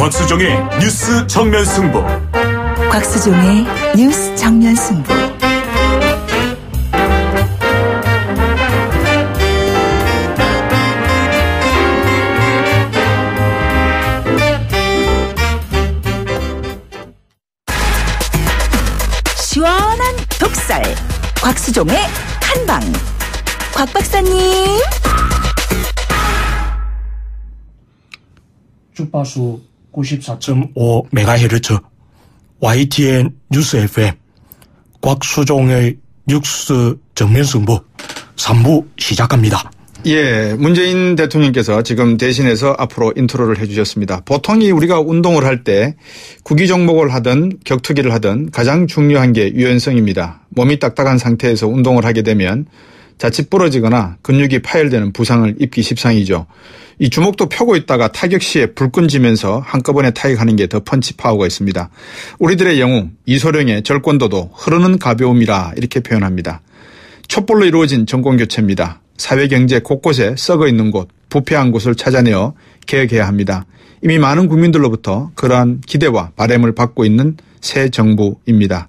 곽수종의 뉴스 정면 승부. 곽수종의 뉴스 정면 승부. 시원한 독살. 곽수종의 한방. 곽 박사님. 주파수 94.5MHz YTN 뉴스 FM 곽수종의 뉴스 정면승부 3부 시작합니다. 예, 문재인 대통령께서 지금 대신해서 앞으로 인트로를 해주셨습니다. 보통이 우리가 운동을 할 때 구기 종목을 하든 격투기를 하든 가장 중요한 게 유연성입니다. 몸이 딱딱한 상태에서 운동을 하게 되면 자칫 부러지거나 근육이 파열되는 부상을 입기 십상이죠. 이 주먹도 펴고 있다가 타격 시에 불 끈 지면서 한꺼번에 타격하는 게 더 펀치 파워가 있습니다. 우리들의 영웅 이소룡의 절권도도 흐르는 가벼움이라 이렇게 표현합니다. 촛불로 이루어진 정권교체입니다. 사회 경제 곳곳에 썩어 있는 곳, 부패한 곳을 찾아내어 개혁해야 합니다. 이미 많은 국민들로부터 그러한 기대와 바램을 받고 있는 새 정부입니다.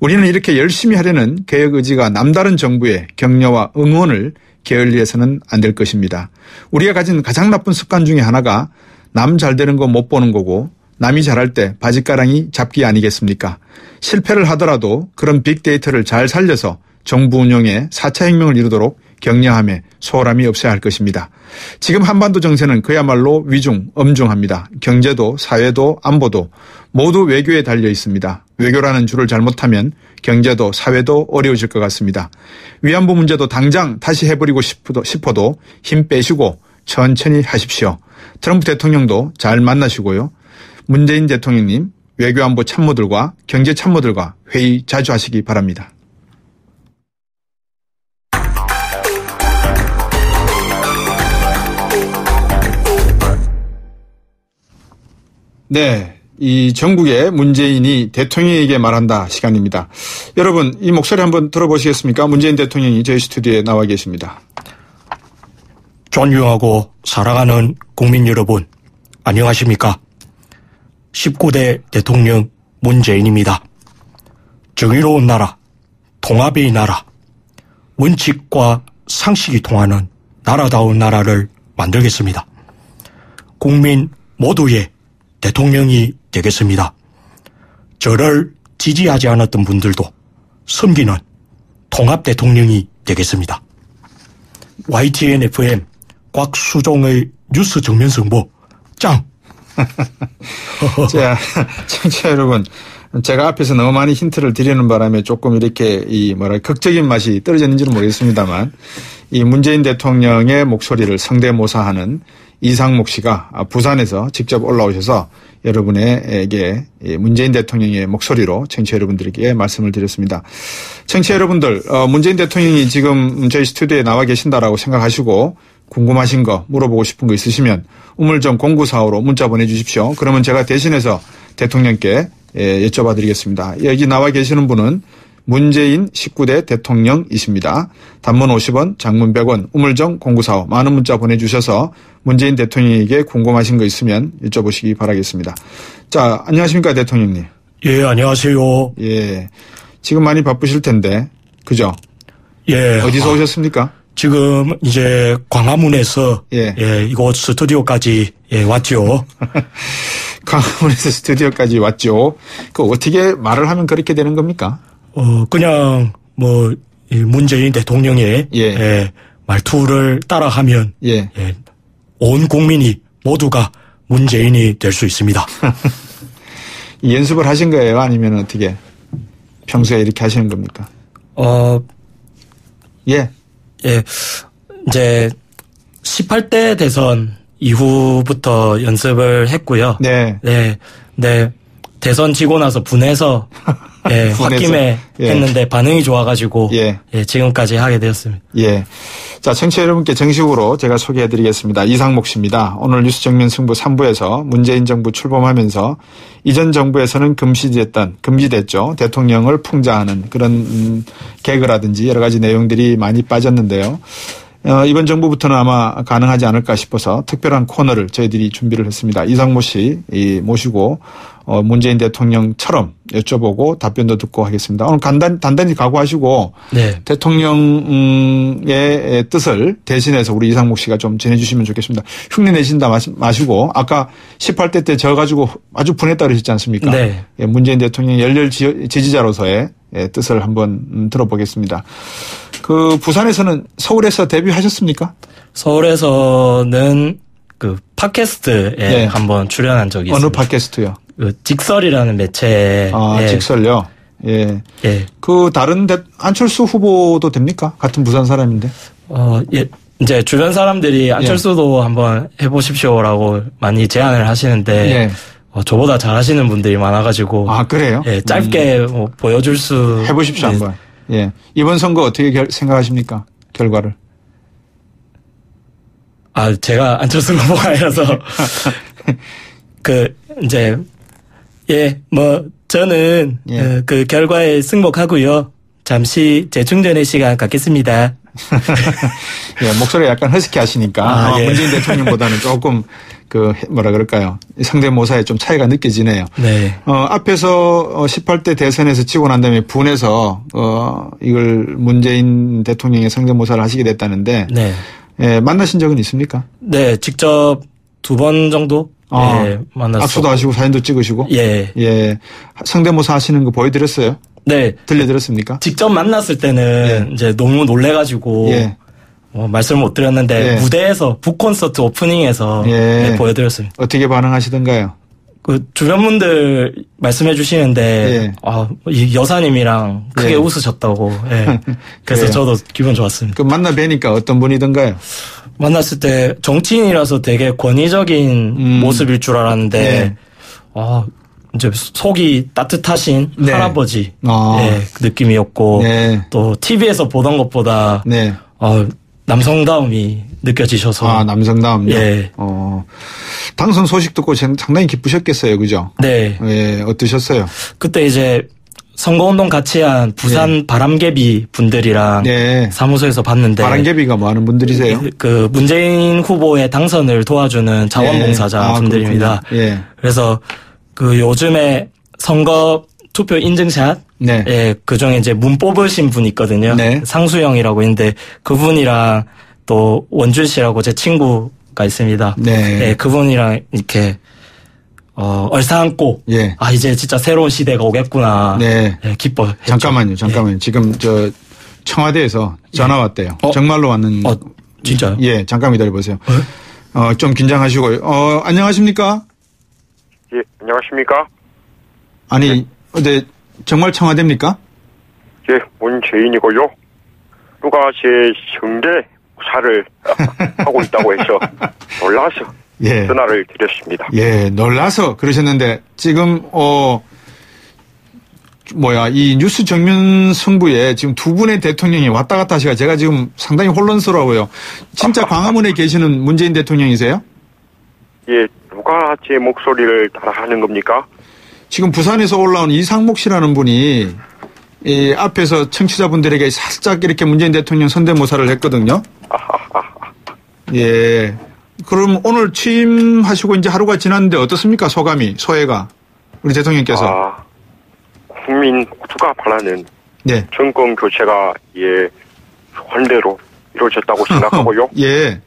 우리는 이렇게 열심히 하려는 개혁 의지가 남다른 정부의 격려와 응원을 게을리해서는 안 될 것입니다. 우리가 가진 가장 나쁜 습관 중에 하나가 남 잘 되는 거 못 보는 거고 남이 잘할 때 바지가랑이 잡기 아니겠습니까? 실패를 하더라도 그런 빅데이터를 잘 살려서 정부 운영에 4차 혁명을 이루도록 격려함에 소홀함이 없어야 할 것입니다. 지금 한반도 정세는 그야말로 위중, 엄중합니다. 경제도 사회도 안보도 모두 외교에 달려 있습니다. 외교라는 줄을 잘못하면 경제도 사회도 어려워질 것 같습니다. 위안부 문제도 당장 다시 해버리고 싶어도, 힘 빼시고 천천히 하십시오. 트럼프 대통령도 잘 만나시고요. 문재인 대통령님 외교안보 참모들과 경제 참모들과 회의 자주 하시기 바랍니다. 네. 이 전국의 문재인이 대통령에게 말한다 시간입니다. 여러분, 이 목소리 한번 들어보시겠습니까? 문재인 대통령이 저희 스튜디오에 나와 계십니다. 존경하고 사랑하는 국민 여러분, 안녕하십니까? 19대 대통령 문재인입니다. 정의로운 나라, 통합의 나라, 원칙과 상식이 통하는 나라다운 나라를 만들겠습니다. 국민 모두의 대통령이 되겠습니다. 저를 지지하지 않았던 분들도 섬기는 통합 대통령이 되겠습니다. YTN FM 곽수종의 뉴스 정면 승부 짱! 자, 청취자 여러분. 제가 앞에서 너무 많이 힌트를 드리는 바람에 조금 이렇게 이 뭐랄 극적인 맛이 떨어졌는지는 모르겠습니다만 이 문재인 대통령의 목소리를 성대모사하는 이상목 씨가 부산에서 직접 올라오셔서 여러분에게 문재인 대통령의 목소리로 청취자 여러분들에게 말씀을 드렸습니다. 청취자 여러분들, 어, 문재인 대통령이 지금 저희 스튜디오에 나와 계신다라고 생각하시고 궁금하신 거 물어보고 싶은 거 있으시면 우물정 0945로 문자 보내주십시오. 그러면 제가 대신해서 대통령께 예, 여쭤봐 드리겠습니다. 여기 나와 계시는 분은 문재인 19대 대통령이십니다. 단문 50원, 장문 100원, 우물정 0945 많은 문자 보내주셔서 문재인 대통령에게 궁금하신 거 있으면 여쭤보시기 바라겠습니다. 자, 안녕하십니까 대통령님. 예, 안녕하세요. 예, 지금 많이 바쁘실 텐데, 그죠? 예. 어디서 아, 오셨습니까? 지금 이제 광화문에서 예. 예, 이곳 스튜디오까지 예, 왔죠. 광화문에서 스튜디오까지 왔죠. 그 어떻게 말을 하면 그렇게 되는 겁니까? 어, 그냥 뭐 이 문재인 대통령의 예. 예, 말투를 따라하면 예. 예, 온 국민이 모두가 문재인이 될 수 있습니다. 이 연습을 하신 거예요? 아니면 어떻게 평소에 이렇게 하시는 겁니까? 어, 예. 예, 이제 18대 대선 이후부터 연습을 했고요. 네. 네, 네. 대선 지고 나서 분해서 예. 홧김에 예. 했는데 반응이 좋아가지고 예. 예, 지금까지 하게 되었습니다. 예. 자, 청취자 여러분께 정식으로 제가 소개해 드리겠습니다. 이상목 씨입니다. 오늘 뉴스 정면 승부 3부에서 문재인 정부 출범하면서 이전 정부에서는 금지됐던, 금지됐죠. 대통령을 풍자하는 그런, 음, 개그라든지 여러 가지 내용들이 많이 빠졌는데요. 어, 이번 정부부터는 아마 가능하지 않을까 싶어서 특별한 코너를 저희들이 준비를 했습니다. 이상모 씨 이, 모시고 어, 문재인 대통령처럼 여쭤보고 답변도 듣고 하겠습니다. 오늘 간단, 단단히 각오하시고 네. 대통령의 뜻을 대신해서 우리 이상목 씨가 좀 전해주시면 좋겠습니다. 흉내 내신다 마시- 마시고 아까 18대 때 져가지고 아주 분했다 그러셨지 않습니까? 네. 예, 문재인 대통령 열렬 지- 지지자로서의 예, 뜻을 한번 음, 들어보겠습니다. 그 부산에서는 서울에서 데뷔하셨습니까? 서울에서는 그 팟캐스트에 네. 한번 출연한 적이 어느 있습니다. 팟캐스트요? 그 직설이라는 매체에 아, 예, 직설요. 예. 예. 그 다른 대, 안철수 후보도 됩니까? 같은 부산 사람인데. 어, 예. 이제 주변 사람들이 안철수도 한번 해보십시오라고 많이 제안을 하시는데 예. 어, 저보다 잘하시는 분들이 많아가지고 아, 그래요? 예, 짧게 뭐 보여줄 수 해보십시오, 네. 한번. 예. 이번 선거 어떻게 결- 생각하십니까? 결과를. 아, 제가 안철수 후보가 아니라서 그 이제 예, 뭐 저는 예. 어, 그 결과에 승복하고요. 잠시 재충전의 시간 갖겠습니다. 예, 목소리가 약간 허스키 하시니까 아, 아마 예. 문재인 대통령보다는 조금 그 뭐라 그럴까요? 성대모사에 좀 차이가 느껴지네요. 네. 어, 앞에서 어, 18대 대선에서 치고 난 다음에 분해서 어, 이걸 문재인 대통령의 성대모사를 하시게 됐다는데 네. 예, 만나신 적은 있습니까? 네, 직접 두 번 정도 아, 예, 만났어. 악수도 하시고 사진도 찍으시고 예. 예, 성대모사 하시는 거 보여드렸어요? 네. 들려드렸습니까? 직접 만났을 때는 이제 너무 놀래가지고 예. 어, 말씀 못 드렸는데 예. 무대에서 북 콘서트 오프닝에서 예. 네, 보여드렸습니다. 어떻게 반응하시던가요? 그 주변 분들 말씀해 주시는데 예. 아, 이 여사님이랑 크게 예. 웃으셨다고. 예. 그래서 그래요? 저도 기분 좋았습니다. 그 만나 뵈니까 어떤 분이던가요? 만났을 때 정치인이라서 되게 권위적인 음. 모습일 줄 알았는데 예. 아 이제 속이 따뜻하신 네. 할아버지 아. 예, 그 느낌이었고 네. 또 TV에서 보던 것보다 네. 어, 남성다움이 느껴지셔서 아, 남성다움요? 예. 어, 당선 소식 듣고 전- 상당히 기쁘셨겠어요. 그죠? 네 예, 어떠셨어요? 그때 이제 선거운동 같이 한 부산 바람개비 분들이랑 네. 사무소에서 봤는데 바람개비가 뭐 하는 분들이세요? 그 문재인 후보의 당선을 도와주는 자원봉사자 예. 아, 분들입니다. 예. 그래서 그 요즘에 선거 투표 인증샷 네. 예, 그 중에 이제 문 뽑으신 분 있거든요. 네. 상수영이라고 있는데 그분이랑 또 원준 씨라고 제 친구가 있습니다. 네. 예, 그분이랑 이렇게 어, 얼싸안고 예. 아 이제 진짜 새로운 시대가 오겠구나. 네. 예, 기뻐. 잠깐만요, 잠깐만요. 지금 저 청와대에서 전화 왔대요. 어? 정말로 왔는. 어, 진짜요? 예, 잠깐 기다려 보세요. 어, 좀 긴장하시고요. 어, 안녕하십니까? 예, 안녕하십니까? 아니, 근데 정말 청와대입니까? 예, 문재인이고요. 누가 제 성대 사를 하고 있다고 해서 놀라서 예. 전화를 드렸습니다. 예, 놀라서 그러셨는데 지금 어 뭐야 이 뉴스 정면 승부에 지금 두 분의 대통령이 왔다 갔다 하시가 제가 지금 상당히 혼란스러워요. 진짜 광화문에 계시는 문재인 대통령이세요? 예, 누가 제 목소리를 따라 하는 겁니까? 지금 부산에서 올라온 이상목 씨라는 분이 이 앞에서 청취자분들에게 살짝 이렇게 문재인 대통령 선대모사를 했거든요. 예. 그럼 오늘 취임하시고 이제 하루가 지났는데 어떻습니까? 소감이, 소회가. 우리 대통령께서. 아, 국민 모두가 바라는 네. 정권 교체가 예, 원대로 이루어졌다고 생각하고요. 예.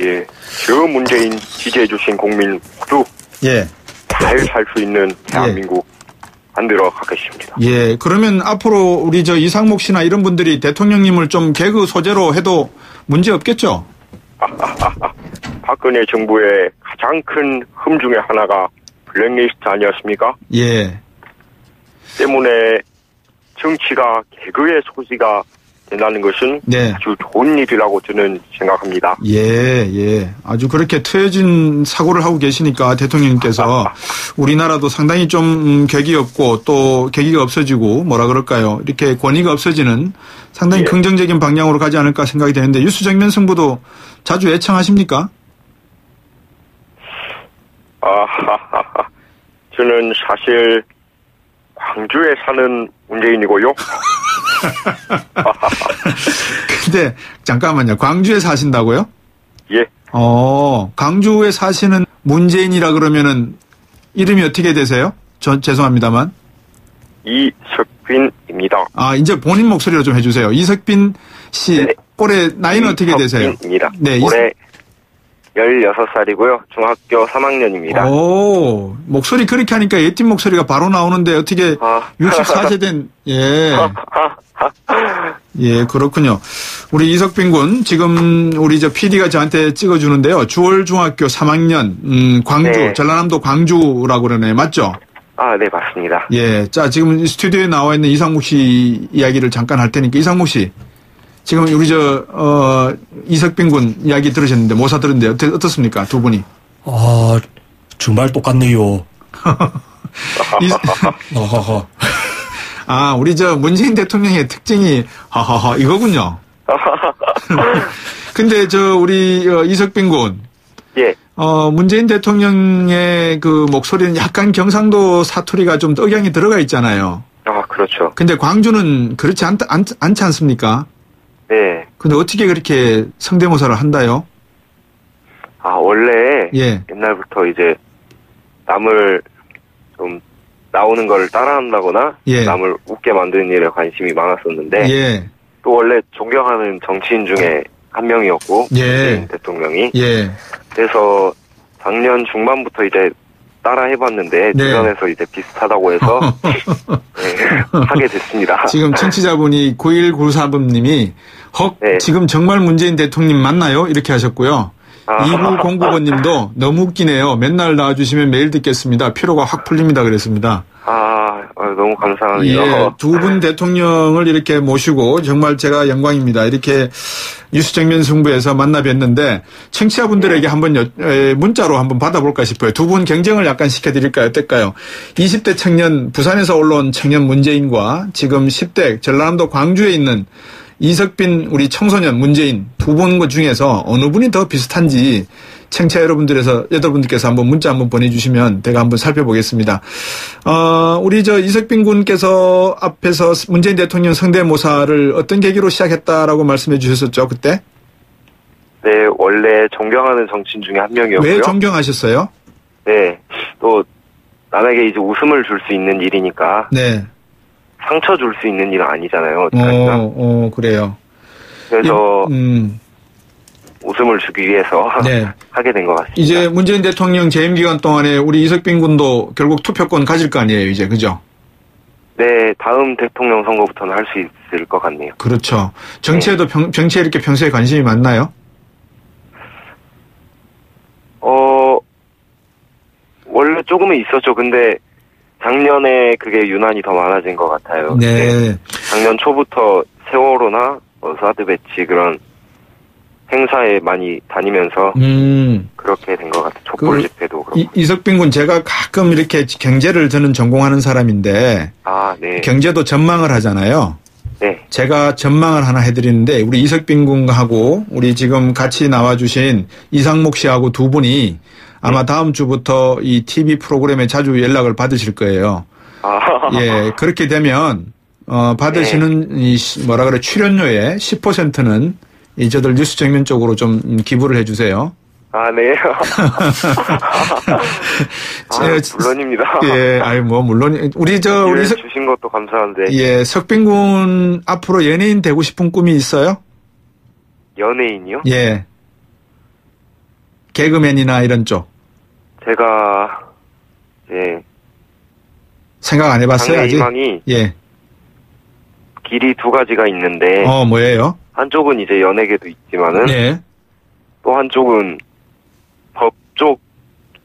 예, 저 문재인 지지해주신 국민 모두 예. 잘 살 수 있는 대한민국 만들어 가겠습니다. 예. 그러면 앞으로 우리 저 이상목 씨나 이런 분들이 대통령님을 좀 개그 소재로 해도 문제 없겠죠? 박근혜 정부의 가장 큰 흠 중에 하나가 블랙리스트 아니었습니까? 예. 때문에 정치가 개그의 소지가 된다는 것은 네. 아주 좋은 일이라고 저는 생각합니다. 예, 예. 아주 그렇게 트여진 사고를 하고 계시니까 대통령님께서 우리나라도 상당히 좀 음, 객이 없고 또 계기가 없어지고 뭐라 그럴까요? 이렇게 권위가 없어지는 상당히 예. 긍정적인 방향으로 가지 않을까 생각이 되는데 뉴스 정면 승부도 자주 애청하십니까? 아하하하. 저는 사실 광주에 사는 문재인이고요. 근데 잠깐만요. 광주에 사신다고요? 예. 어, 광주에 사시는 문재인이라 그러면은 이름이 어떻게 되세요? 저 죄송합니다만. 이석빈입니다. 아, 이제 본인 목소리로 좀 해주세요. 이석빈 씨, 네. 올해 나이는 어떻게 되세요? 네, 이- 올해 16살이고요. 중학교 3학년입니다. 오, 목소리 그렇게 하니까 예팀 목소리가 바로 나오는데 어떻게 아. 64세 된, 예. 예, 그렇군요. 우리 이석빈 군, 지금 우리 저 PD가 저한테 찍어주는데요. 주월중학교 3학년, 음, 광주, 네. 전라남도 광주라고 그러네. 맞죠? 아, 네, 맞습니다. 예. 자, 지금 스튜디오에 나와 있는 이상묵 씨 이야기를 잠깐 할 테니까 이상묵 씨. 지금 우리 저, 어, 이석빈 군 이야기 들으셨는데, 모사 들었는데 어떻, 어떻습니까? 두 분이. 아, 정말 똑같네요. 이-. 아, 우리 저 문재인 대통령의 특징이 하하하 이거군요. 근데 저 우리 어, 이석빈 군, 예. 어, 문재인 대통령의 그 목소리는 약간 경상도 사투리가 좀 억양이 들어가 있잖아요. 아, 그렇죠. 근데 않지 않, 않, 않지 않습니까? 네. 근데 어떻게 그렇게 성대모사를 한다요? 아, 원래 예. 옛날부터 이제 남을 좀 나오는 걸 따라한다거나 예. 남을 웃게 만드는 일에 관심이 많았었는데 예. 또 원래 존경하는 정치인 중에 한 명이었고 예. 대통령이 예. 그래서 작년 중반부터 이제 따라 해봤는데 네. 주변에서 이제 비슷하다고 해서 네, 하게 됐습니다. 지금 청취자분이 9194번님이 헉 네. 지금 정말 문재인 대통령 맞나요? 이렇게 하셨고요. 아. 2909번 님도 너무 웃기네요. 맨날 나와주시면 매일 듣겠습니다. 피로가 확 풀립니다. 그랬습니다. 아, 아, 너무 감사하네요. 예, 두 분 대통령을 이렇게 모시고 정말 제가 영광입니다. 이렇게 뉴스 정면 승부에서 만나 뵀는데 청취자분들에게 한번 여- 에, 문자로 한번 받아볼까 싶어요. 두 분 경쟁을 약간 시켜드릴까요? 어떨까요? 20대 청년, 부산에서 올라온 청년 문재인과 지금 10대 전라남도 광주에 있는 이석빈 우리 청소년 문재인 두분것 중에서 어느 분이 더 비슷한지 청취자 여러분들에서 여러분들께서 한번 문자 한번 보내주시면 제가 한번 살펴보겠습니다. 어, 우리 저 이석빈 군께서 앞에서 문재인 대통령 성대모사를 어떤 계기로 시작했다라고 말씀해 주셨었죠 그때? 네, 원래 존경하는 정치인 중에 한 명이었고요. 왜 존경하셨어요? 네, 또 남에게 이제 웃음을 줄 수 있는 일이니까 네. 상처 줄 수 있는 일은 아니잖아요. 어, 어떡하냐. 어 그래요. 그래서 음, 웃음을 주기 위해서 네. 하게 된 것 같습니다. 이제 문재인 대통령 재임 기간 동안에 우리 이석빈 군도 결국 투표권 가질 거 아니에요, 이제 그죠? 네, 다음 대통령 선거부터는 할 수 있을 것 같네요. 그렇죠. 정치에도 평, 정치에 이렇게 평소에 관심이 많나요? 어, 원래 조금은 있었죠. 근데 작년에 그게 유난히 더 많아진 것 같아요. 네. 작년 초부터 세월호나 뭐 사드 배치 그런 행사에 많이 다니면서 음. 그렇게 된 것 같아요. 촛불 그 집회도 그렇고. 이, 이석빈 군 제가 가끔 이렇게 경제를 저는 전공하는 사람인데 아, 네. 경제도 전망을 하잖아요. 네. 제가 전망을 하나 해드리는데 우리 이석빈 군하고 우리 지금 같이 나와주신 이상목 씨하고 두 분이 아마 다음 주부터 이 TV 프로그램에 자주 연락을 받으실 거예요. 아, 예, 그렇게 되면 어, 받으시는 이 시- 뭐라 그래 출연료의 10%는 이 저들 뉴스 정면 쪽으로 좀 기부를 해주세요. 아, 네. 아, 제- 물론입니다. 예, 아유 뭐 물론 우리 저 우리 석, 주신 것도 감사한데 예 석빈 군 앞으로 연예인 되고 싶은 꿈이 있어요? 연예인이요? 예. 개그맨이나 이런 쪽 제가 예 생각 안 해봤어요 장래 아직? 희망이 예. 길이 두 가지가 있는데 어 뭐예요? 한쪽은 이제 연예계도 있지만은 예. 또 한쪽은 법 쪽,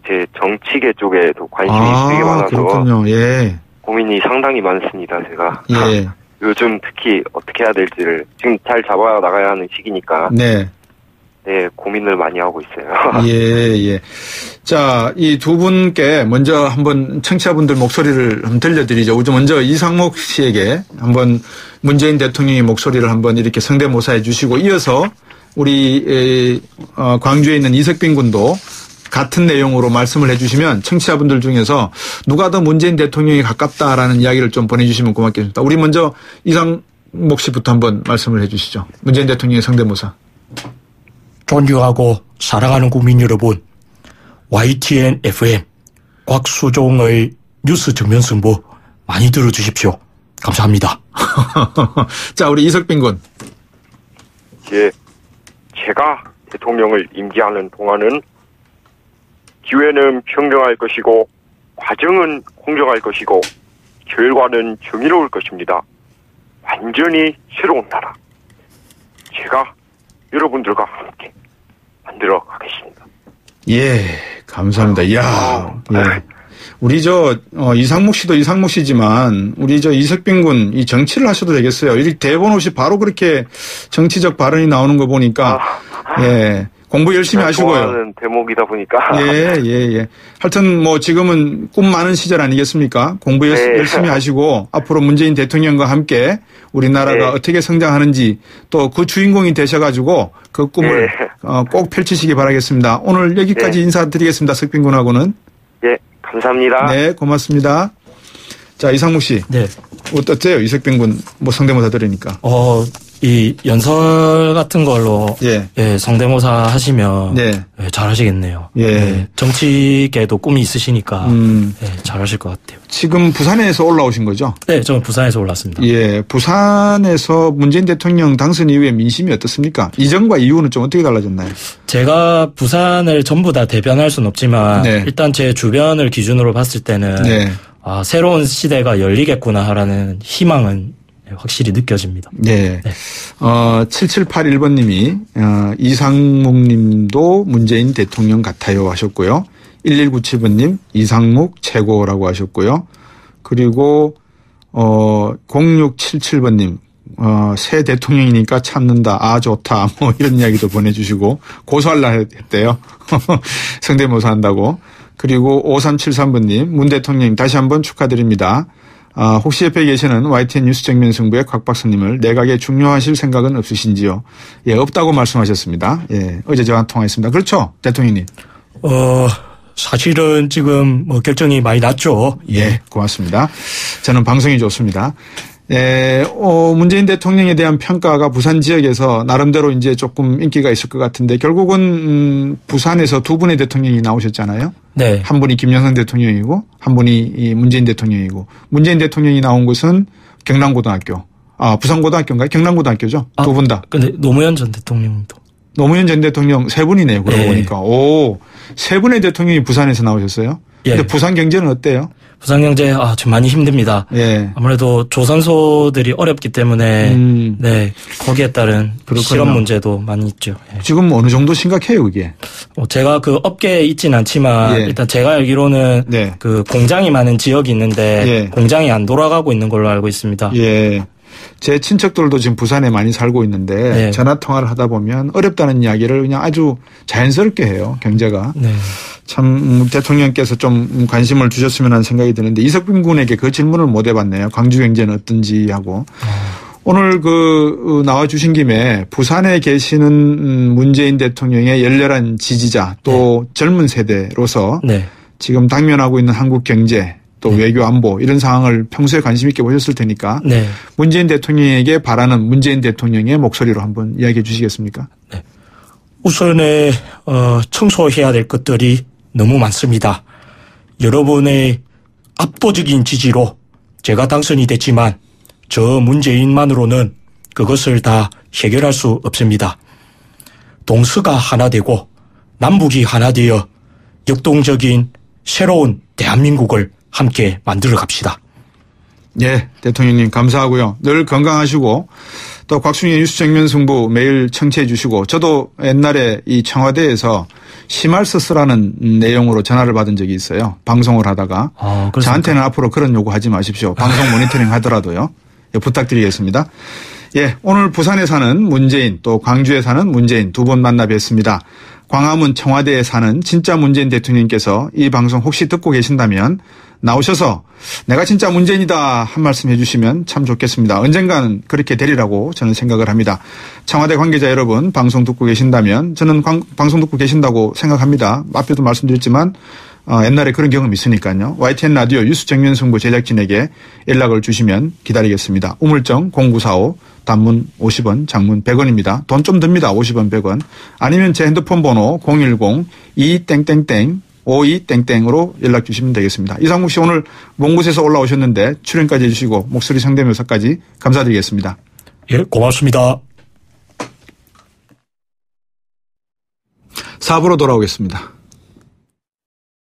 제 정치계 쪽에도 관심이 되게 아 많아서 그렇군요. 예. 고민이 상당히 많습니다. 제가 예. 요즘 특히 어떻게 해야 될지를 지금 잘 잡아 나가야 하는 시기니까 네. 네, 고민을 많이 하고 있어요. 예, 예. 자, 이 두 분께 먼저 한번 청취자분들 목소리를 한번 들려드리죠. 먼저 이상목 씨에게 한번 문재인 대통령의 목소리를 한번 이렇게 성대모사해 주시고 이어서 우리 에, 어, 광주에 있는 이석빈 군도 같은 내용으로 말씀을 해주시면 청취자분들 중에서 누가 더 문재인 대통령이 가깝다라는 이야기를 좀 보내주시면 고맙겠습니다. 우리 먼저 이상목 이상목 씨부터 한번 말씀을 해 주시죠. 문재인 대통령의 성대모사. 존경하고 사랑하는 국민 여러분, YTN FM 곽수종의 뉴스 정면승부 많이 들어주십시오. 감사합니다. 자, 우리 이석빈 군. 예, 제가 대통령을 임기하는 동안은 기회는 평등할 것이고 과정은 공정할 것이고 결과는 정의로울 것입니다. 완전히 새로운 나라. 제가 여러분들과 함께 만들어 가겠습니다. 예, 감사합니다. 이야, 아, 예. 우리 저, 어, 이상목 씨도 이상목 씨지만, 우리 저 이석빈 군, 이 정치를 하셔도 되겠어요. 이 대본 없이 바로 그렇게 정치적 발언이 나오는 거 보니까, 예. 공부 열심히 하시고요. 좋아하는 대목이다 보니까 예, 예, 예. 하여튼 뭐 지금은 꿈 많은 시절 아니겠습니까? 공부 열, 네. 열심히 하시고 앞으로 문재인 대통령과 함께 우리나라가 네. 어떻게 성장하는지 또 그 주인공이 되셔가지고 그 꿈을 네. 어, 꼭 펼치시기 바라겠습니다. 오늘 여기까지 네. 인사드리겠습니다. 석빈 군하고는. 예, 감사합니다. 네, 고맙습니다. 자, 이상무 씨. 네. 어떠세요? 이석빈 군, 뭐 성대모사 들으니까. 어, 이 연설 같은 걸로 예. 예, 성대모사 하시면 네. 예, 잘 하시겠네요. 예. 정치계도 꿈이 있으시니까 음. 예, 잘하실 것 같아요. 지금 부산에서 올라오신 거죠? 네, 저는 부산에서 올랐습니다. 예, 부산에서 문재인 대통령 당선 이후에 민심이 어떻습니까? 이전과 이후는 좀 어떻게 달라졌나요? 제가 부산을 전부 다 대변할 수는 없지만 네. 일단 제 주변을 기준으로 봤을 때는 네. 아, 새로운 시대가 열리겠구나 하라는 희망은 확실히 느껴집니다. 네. 어, 7781번님이, 어, 이상묵 님도 문재인 대통령 같아요 하셨고요. 1197번님, 이상묵 최고라고 하셨고요. 그리고, 어, 0677번님, 어, 새 대통령이니까 참는다. 아, 좋다. 뭐 이런 이야기도 보내주시고, 고소할라 했대요. 성대모사 한다고. 그리고 5373번님, 문 대통령 다시 한번 축하드립니다. 아, 혹시 옆에 계시는 YTN 뉴스 정면 승부의 곽 박사님을 내각에 중요하실 생각은 없으신지요? 예, 없다고 말씀하셨습니다. 예, 어제 저와 통화했습니다. 그렇죠, 대통령님. 어, 사실은 지금 뭐 결정이 많이 났죠. 예, 고맙습니다. 저는 방송이 좋습니다. 예, 어, 문재인 대통령에 대한 평가가 부산 지역에서 나름대로 이제 조금 인기가 있을 것 같은데 결국은 음, 부산에서 두 분의 대통령이 나오셨잖아요. 네. 한 분이 김영삼 대통령이고 한 분이 이 문재인 대통령이고 문재인 대통령이 나온 곳은 경남고등학교. 아, 부산고등학교인가요? 경남고등학교죠. 아, 두분 다. 근데 노무현 전 대통령도 노무현 전 대통령 세 분이네요. 그러고 네. 보니까. 오, 세 분의 대통령이 부산에서 나오셨어요? 예. 근데 부산 경제는 어때요? 부산 경제 아, 좀 많이 힘듭니다. 예. 아무래도 조선소들이 어렵기 때문에 음. 네 거기에 따른 그렇군요. 실업 문제도 많이 있죠. 예. 지금 어느 정도 심각해요, 그게. 어, 제가 그 업계에 있진 않지만 예. 일단 제가 알기로는 네. 그 공장이 많은 지역이 있는데 예. 공장이 안 돌아가고 있는 걸로 알고 있습니다. 예. 제 친척들도 지금 부산에 많이 살고 있는데 네. 전화 통화를 하다 보면 어렵다는 이야기를 그냥 아주 자연스럽게 해요, 경제가. 네. 참 음, 대통령께서 좀 관심을 주셨으면 하는 생각이 드는데 이석빈 군에게 그 질문을 못 해봤네요. 광주 경제는 어떤지 하고. 오늘 그 어, 나와 주신 김에 부산에 계시는 음, 문재인 대통령의 열렬한 지지자 또 젊은 세대로서 네. 지금 당면하고 있는 한국 경제 또 외교 안보 이런 상황을 평소에 관심 있게 보셨을 테니까 네. 문재인 대통령에게 바라는 문재인 대통령의 목소리로 한번 이야기해 주시겠습니까? 우선에 어, 청소해야 될 것들이 너무 많습니다. 여러분의 압도적인 지지로 제가 당선이 됐지만 저 문재인만으로는 그것을 다 해결할 수 없습니다. 동서가 하나 되고 남북이 하나 되어 역동적인 새로운 대한민국을 함께 만들어 갑시다. 예, 대통령님 감사하고요. 늘 건강하시고 또 곽순희 뉴스 정면 승부 매일 청취해 주시고 저도 옛날에 이 청와대에서 심할서 쓰라는 내용으로 전화를 받은 적이 있어요. 방송을 하다가 아? 저한테는 앞으로 그런 요구 하지 마십시오. 방송 모니터링 하더라도요. 예, 부탁드리겠습니다. 예, 오늘 부산에 사는 문재인 또 광주에 사는 문재인 두 분 만나 뵀습니다. 광화문 청와대에 사는 진짜 문재인 대통령께서 이 방송 혹시 듣고 계신다면 나오셔서 내가 진짜 문재인이다 한 말씀 해주시면 참 좋겠습니다. 언젠가는 그렇게 되리라고 저는 생각을 합니다. 청와대 관계자 여러분 방송 듣고 계신다면 저는 광- 방송 듣고 계신다고 생각합니다. 앞에도 말씀드렸지만 어, 옛날에 그런 경험이 있으니까요. YTN 라디오 뉴스 정면승부 제작진에게 연락을 주시면 기다리겠습니다. 우물정 0945 단문 50원, 장문 100원입니다. 돈 좀 듭니다. 50원, 100원. 아니면 제 핸드폰 번호 010 2땡땡땡 52 땡땡으로 연락 주시면 되겠습니다. 이상국 씨 오늘 먼 곳에서 올라오셨는데 출연까지 해주시고 목소리 상대묘사까지 감사드리겠습니다. 예, 고맙습니다. 4부로 돌아오겠습니다.